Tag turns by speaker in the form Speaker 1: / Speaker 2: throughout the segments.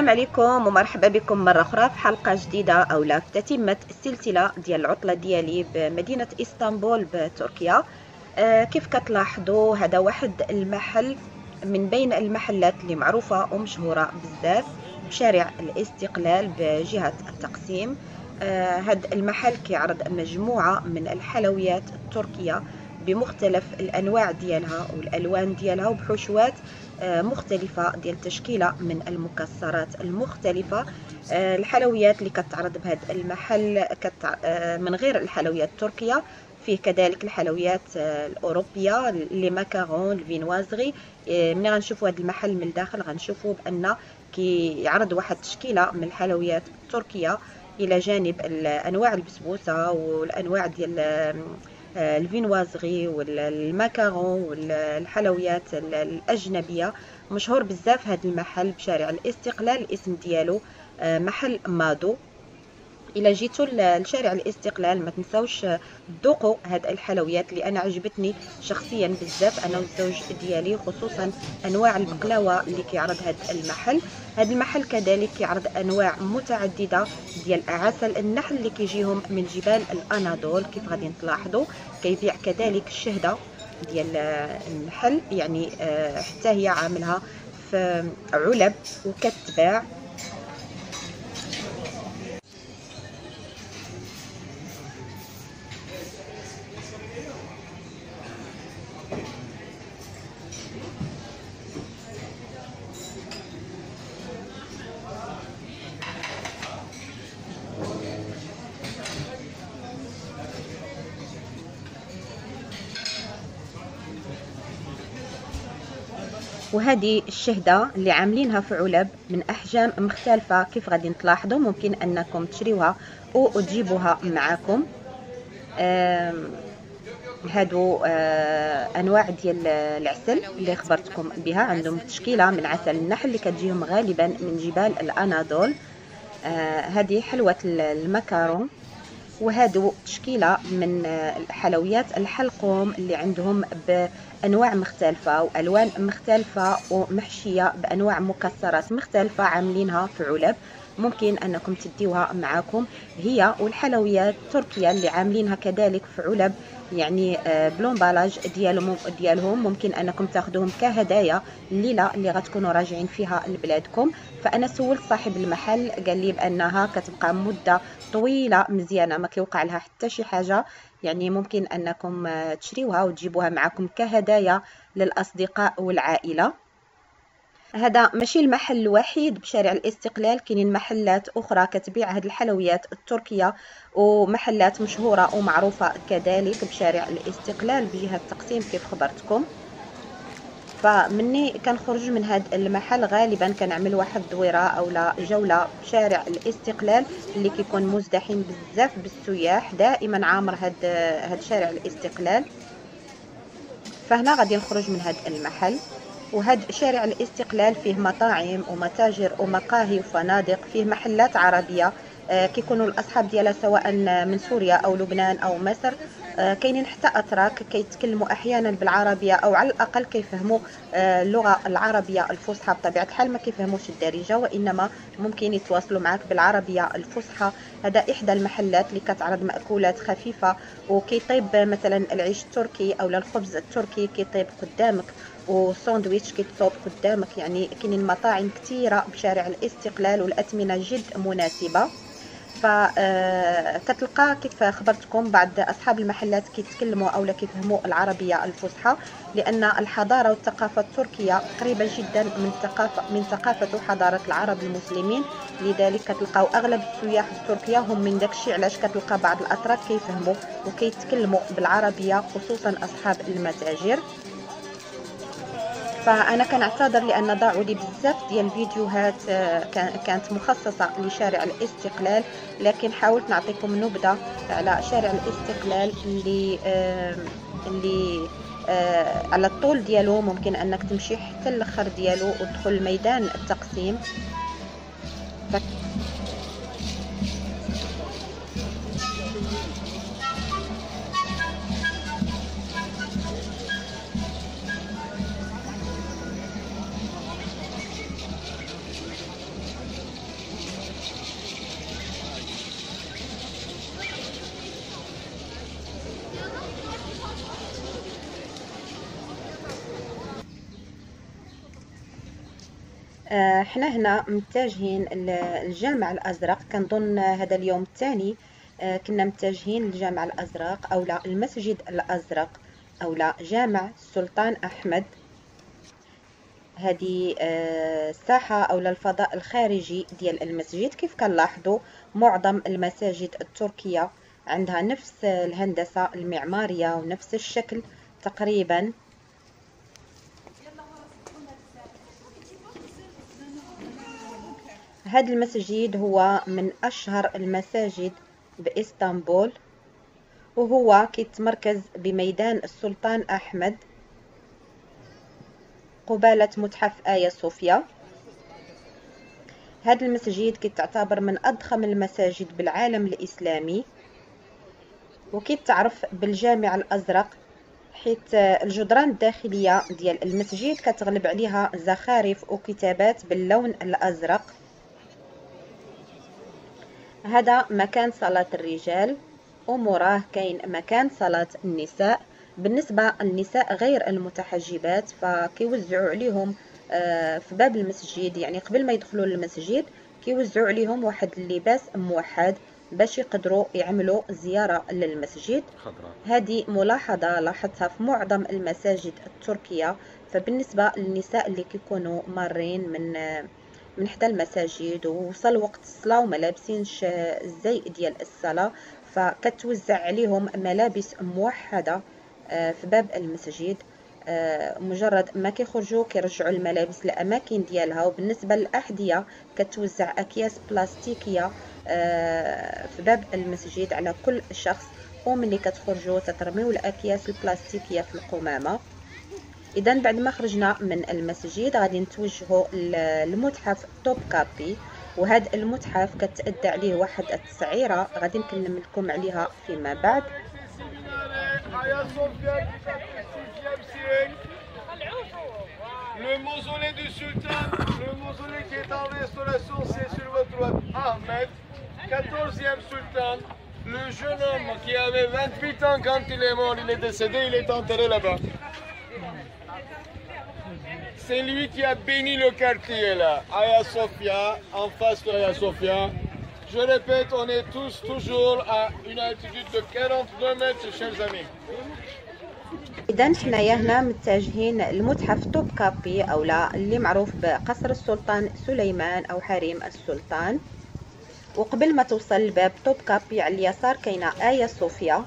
Speaker 1: السلام عليكم ومرحبا بكم مرة أخرى في حلقة جديدة أو لا في تتمة السلسلة ديال العطلة ديالي بمدينة إسطنبول بتركيا. آه كيف كتلاحظوا هذا واحد المحل من بين المحلات اللي معروفة ومشهورة بزاف بشارع الاستقلال بجهة التقسيم. آه هذا المحل كيعرض مجموعة من الحلويات التركية. بمختلف الأنواع ديالها والألوان ديالها وبحشوات آه، مختلفة ديال تشكيلة من المكسرات المختلفة آه، الحلويات اللي كتعرض بهذا المحل. آه، من غير الحلويات التركية فيه كذلك الحلويات الأوروبية لي ماكارون الفينوازغي ملي غنشوفوا هذا المحل من الداخل غنشوفوا بأن كيعرض واحد التشكيلة من الحلويات التركية إلى جانب انواع البسبوسة والأنواع ديال الفينوازغي والماكارون والحلويات الأجنبية. مشهور بزاف هذا المحل بشارع الاستقلال الاسم ديالو آه، محل مادو. إلى جيتوا لشارع الاستقلال. ما تنساوش ذوقوا هاد الحلويات اللي أنا عجبتني شخصيا بزاف. أنا والزوج ديالي خصوصا أنواع البقلاوة اللي كيعرض هاد المحل. هاد المحل كذلك كيعرض أنواع متعددة ديال عسل النحل اللي كيجيهم من جبال الأناضول. كيف غادي تلاحظوا كيبيع كذلك الشهده ديال النحل يعني آه، حتى هي عاملها في علب وكتباع. وهذه الشهدة اللي عاملينها في علب من أحجام مختلفة. كيف غادي تلاحظوا ممكن أنكم تشريوها وتجيبوها معاكم. هادو أنواع ديال العسل اللي خبرتكم بها. عندهم تشكيلة من عسل النحل اللي كتجيهم غالبا من جبال الأناضول. هذه حلوة المكرون وهادو تشكيلة من الحلويات الحلقوم اللي عندهم بانواع مختلفة وألوان مختلفة ومحشية بأنواع مكسرات مختلفة عاملينها في علب. ممكن أنكم تديوها معاكم. هي والحلويات التركيه اللي عاملينها كذلك في علب. يعني آه، بلومبالاج ديالهم ديالهم. ممكن أنكم تاخذوهم كهدايا الليلة اللي غتكونوا راجعين فيها لبلادكم. فأنا سولت صاحب المحل قال لي بأنها كتبقى مدة طويلة مزيانة ما كيوقع لها حتى شي حاجة. يعني ممكن أنكم آه، تشريوها وتجيبوها معكم كهدايا للأصدقاء والعائلة. هذا ماشي المحل الوحيد بشارع الاستقلال كاينين محلات أخرى كتبيع هاد الحلويات التركية ومحلات مشهورة ومعروفة كذلك بشارع الاستقلال بجهة التقسيم كيف خبرتكم. فمني كنخرج من هذا المحل غالبا كنعمل واحد الدويرة أو لا جولة بشارع الاستقلال اللي كيكون مزدحم بزاف بالسياح دائما عامر هاد هاد شارع الاستقلال. فهنا غادي نخرج من هذا المحل. وهذا شارع الاستقلال فيه مطاعم ومتاجر ومقاهي وفنادق فيه محلات عربية آه، كيكونوا الأصحاب ديالها سواء من سوريا أو لبنان أو مصر. كاينين حتى أتراك كيتكلموا أحيانا بالعربية أو على الأقل كيفهموا آه، اللغة العربية الفصحى بطبيعة الحال ما كيفهموش الدارجة وإنما ممكن يتواصلوا معك بالعربية الفصحى. هذا إحدى المحلات اللي كتعرض مأكولات خفيفة وكيطيب مثلا العيش التركي أو الخبز التركي كيطيب قدامك وساندويتش كيتصوب قدامك. يعني كاينين مطاعم كثيره بشارع الاستقلال والأثمنة جد مناسبة. فكتلقى آه، كيف خبرتكم بعض أصحاب المحلات كيتكلموا أو كيفهموا العربية الفصحى؟ لأن الحضارة والثقافة التركية قريبة جدا من ثقافه من ثقافة وحضاره العرب المسلمين. لذلك كتلقاو أغلب السياح في تركيا هم من داك الشيء علاش كتلقى بعض الأتراك كيفهموا وكيتكلموا بالعربية خصوصا أصحاب المتاجر. فأنا كنعتذر لأن ضاعوا لي بزاف ديال الفيديوهات آه، كانت مخصصة لشارع الاستقلال لكن حاولت نعطيكم نبذة على شارع الاستقلال اللي اللي آه، على الطول ديالو. ممكن أنك تمشي حتى الأخر ديالو وتدخل ميدان التقسيم. حنا هنا متجهين للجامع الأزرق. كنظن هذا اليوم الثاني آه، كنا متجهين للجامع الأزرق أو لا المسجد الأزرق أو لا جامع السلطان أحمد. هذه الساحة أو الفضاء الخارجي ديال المسجد. كيف كنلاحظوا معظم المساجد التركية عندها نفس الهندسة المعمارية ونفس الشكل تقريبا. هذا المسجد هو من أشهر المساجد بإسطنبول وهو كيتمركز بميدان السلطان أحمد قبالة متحف آيا صوفيا. هذا المسجد كيتعتبر من أضخم المساجد بالعالم الإسلامي وكيتعرف بالجامع الأزرق حيث الجدران الداخلية ديال المسجد كتغلب عليها زخارف وكتابات باللون الأزرق. هذا مكان صلاة الرجال ومراه كاين مكان صلاة النساء. بالنسبة للنساء غير المتحجبات فكيوزعوا عليهم آه، في باب المسجد يعني قبل ما يدخلوا للمسجد كيوزعوا عليهم واحد اللباس موحد باش يقدروا يعملوا زيارة للمسجد. هذه ملاحظة لاحظتها في معظم المساجد التركية. فبالنسبة للنساء اللي كيكونوا مارين من من حدا المساجد ووصل وقت الصلاة وما لابسينش الزي ديال الصلاة فكتوزع عليهم ملابس موحدة آه، في باب المسجد آه، مجرد ما كيخرجوا كيرجعوا الملابس للاماكن ديالها. وبالنسبة للأحذية كتوزع أكياس بلاستيكية آه، في باب المسجد على كل شخص. وملي كتخرجوا تترميو الأكياس البلاستيكية في القمامة. اذا بعد ما خرجنا من المسجد غادي نتوجهوا للمتحف توب كابي وهذا المتحف كتأدى عليه واحد التسعيره غادي نكلم لكم عليها فيما بعد Le mausolée du sultan, le mausolée qui est en restauration, c'est sur votre droite Ahmed, 14e sultan. Le jeune homme qui avait 28 ans quand il est mort, il est décédé, il est enterré là-bas. C'est lui qui a béni le quartier là, Aya Sofia, en face de Aya Sofia. Je répète, on est tous toujours à une altitude de 42 mètres, chers amis. اذا حنايا هنا متجهين لمتحف توب كابي أو لا اللي معروف بقصر السلطان سليمان أو حريم السلطان وقبل ما توصل لباب توب كابي على اليسار كاينة ايا صوفيا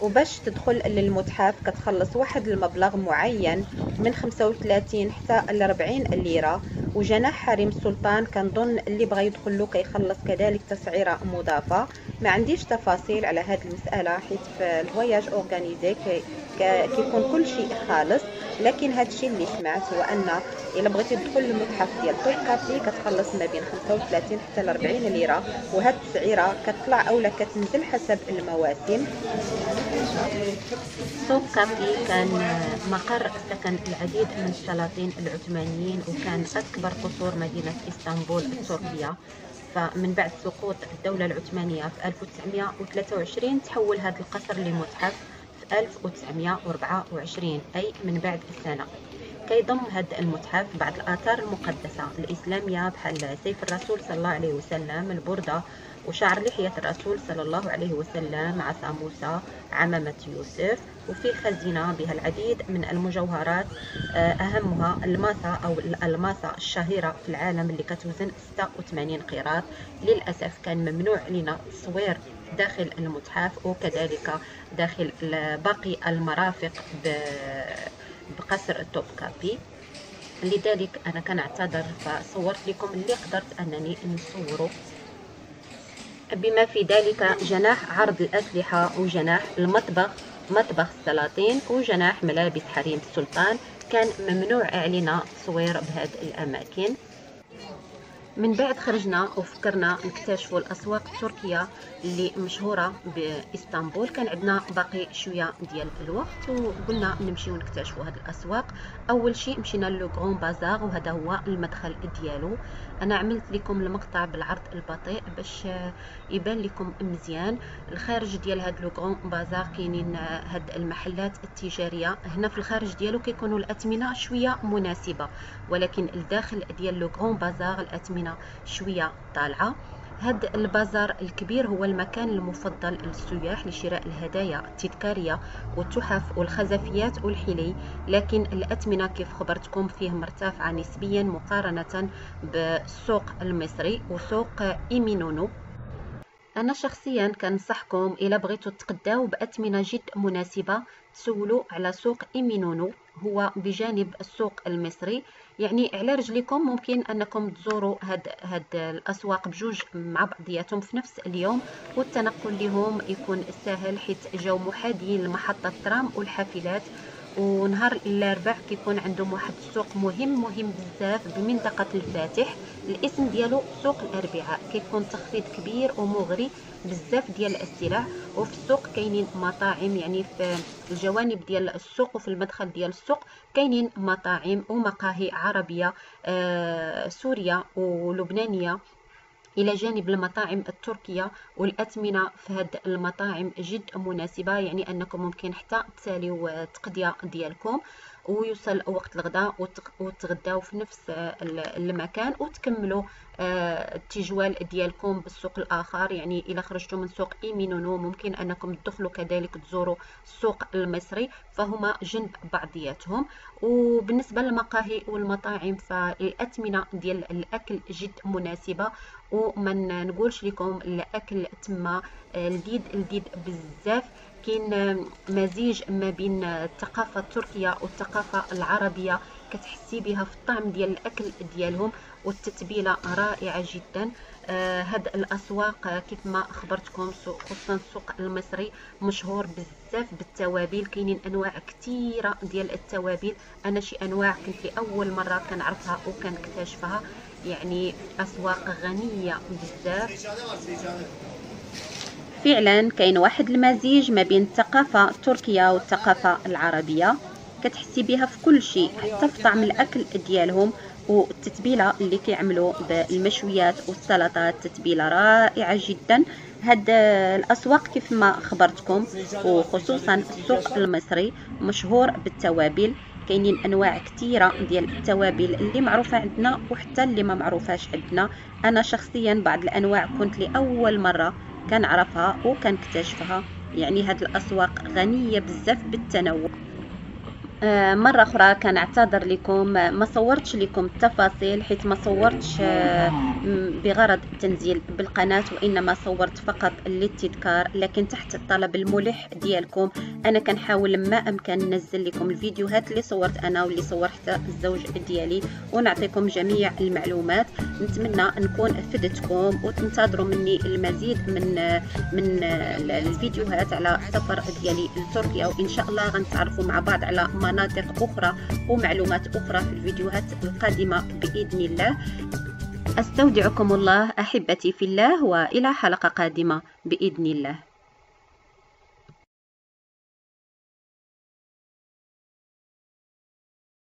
Speaker 1: وباش تدخل للمتحف كتخلص واحد المبلغ معين من 35 حتى ل 40 ليرة. وجناح حريم السلطان كنظن اللي بغى يدخل له كيخلص كذلك تسعيرة مضافة. ما عنديش تفاصيل على هذه المسألة حيت في الفواياج أورغانيزي كي كيكون كل شيء خالص. لكن هذا الشيء اللي سمعت هو أن إلا بغيتي تدخل للمتحف ديال كافي كتخلص ما بين 35 حتى ل 40 ليرة. وهاد التسعيرة كتطلع اولا كتنزل حسب المواسم. توب كافي كان مقر سكن العديد من السلاطين العثمانيين وكان أكبر قصور مدينة إسطنبول التركية. فمن بعد سقوط الدولة العثمانية في 1923 تحول هذا القصر لمتحف. 1924 أي من بعد السنة كيضم هذا المتحف بعض الآثار المقدسة. الإسلامية بحال سيف الرسول صلى الله عليه وسلم البردة وشعر لحية الرسول صلى الله عليه وسلم عصا موسى عمامة يوسف. وفي خزينة بها العديد من المجوهرات آه، أهمها الماسة أو الألماسة الشهيرة في العالم اللي كتوزن 86 قيراط. للأسف كان ممنوع لنا التصوير داخل المتحف وكذلك داخل باقي المرافق بقصر التوب كابي لذلك أنا كنعتذر فصورت لكم اللي قدرت أنني نصوره. بما في ذلك جناح عرض الأسلحة وجناح المطبخ مطبخ السلاطين وجناح ملابس حريم السلطان. كان ممنوع علينا تصوير بهذه الأماكن. من بعد خرجنا وفكرنا نكتشفوا الأسواق التركية اللي مشهورة بإسطنبول. كان عندنا باقي شوية ديال الوقت وقلنا نمشيو نكتشفوا هذه الأسواق. أول شيء مشينا لو غران بازار وهذا هو المدخل ديالو. أنا عملت لكم المقطع بالعرض البطيء باش يبان لكم مزيان. الخارج ديال هاد لو غران بازار كاينين هاد المحلات التجارية. هنا في الخارج ديالو كيكونوا الاثمنه شوية مناسبة ولكن الداخل ديال لو غران بازار الاثمنه شوية طالعة. هذا البازار الكبير هو المكان المفضل للسياح لشراء الهدايا التذكارية والتحف والخزفيات والحلي لكن الأثمنة كيف خبرتكم فيه مرتفعة نسبيا مقارنة بالسوق المصري وسوق إيمينونو. أنا شخصيا كنصحكم الا بغيتو تقداو بأثمنة جد مناسبة تسولوا على سوق إيمينونو هو بجانب السوق المصري. يعني على رجليكم ممكن أنكم تزوروا هاد هاد الأسواق بجوج مع بعضياتهم في نفس اليوم والتنقل لهم يكون سهل حيت جاو محاذيين لمحطة الترام والحافلات. ونهار الأربع كيكون عندهم واحد السوق مهم مهم بزاف بمنطقة الفاتح. الاسم ديالو سوق الأربعاء. كيكون تخفيض كبير ومغري بزاف ديال السلع وفي السوق كاينين مطاعم يعني في الجوانب ديال السوق وفي المدخل ديال السوق كاينين مطاعم ومقاهي عربية آه سورية ولبنانية. إلى جانب المطاعم التركية والاثمنه في هاد المطاعم جد مناسبة يعني أنكم ممكن حتى تساليو التقضيه ديالكم. ويوصل وقت الغداء وتغداو في نفس المكان وتكملوا آه، التجوال ديالكم بالسوق الآخر. يعني إلا خرجتوا من سوق إيمينونو ممكن أنكم تدخلوا كذلك تزوروا السوق المصري فهما جنب بعضياتهم. وبالنسبة للمقاهي والمطاعم فالاثمنه ديال الأكل جد مناسبة. وما نقولش لكم الأكل تما لذيذ لذيذ بزاف. كاين مزيج ما بين الثقافة التركية والثقافة العربية كتحسي بها في الطعم ديال الأكل ديالهم والتتبيلة رائعة جدا. آه هاد الأسواق كيف ما اخبرتكم خصوصا السوق المصري مشهور بزاف بالتوابل. كاينين أنواع كثيره ديال التوابل. أنا شي أنواع كنت لاول مرة كنعرفها وكنكتشفها. يعني أسواق غنية بزاف. فعلا كاين واحد المزيج ما بين الثقافة التركية والثقافة العربية. كتحسي بها في كل شيء حتى في طعم الأكل ديالهم والتتبيلة اللي كيعملوا بالمشويات والسلطات تتبيلة رائعة جدا. هاد الأسواق كيف ما خبرتكم وخصوصا السوق المصري مشهور بالتوابل. كاينين أنواع كثيرة ديال التوابل اللي معروفة عندنا وحتى اللي ما معروفاش عندنا. أنا شخصيا بعض الأنواع كنت لأول مرة كنعرفها وكنكتشفها يعني هاد الأسواق غنية بزاف بالتنوع. مرة أخرى كنعتذر لكم ما صورتش لكم التفاصيل حيث ما صورتش آه، بغرض التنزيل بالقناة وإنما صورت فقط للتذكار لكن تحت الطلب الملح ديالكم. أنا كنحاول ما أمكن ننزل لكم الفيديوهات اللي صورت أنا واللي صور حتى الزوج ديالي ونعطيكم جميع المعلومات. نتمنى نكون فدتكم وتنتظروا مني المزيد من من الفيديوهات على السفر ديالي لتركيا وإن شاء الله غنتعرفوا مع بعض على مناطق أخرى ومعلومات أخرى في الفيديوهات القادمة بإذن الله. أستودعكم الله أحبتي في الله وإلى حلقة قادمة بإذن الله.